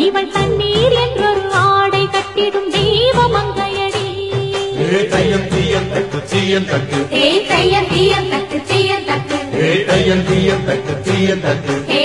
இவள் தண்ணீர் என்றொரு ஆடை கட்டிடும் தெய்வமங்கையடி ஏ தையம் தீயம் தட்டு தீயம் தட்டு ஏ தையம் தீயம் தட்டு தீயம் தட்டு ஏ தையம் தீயம் தட்டு தீயம் தட்டு ஏ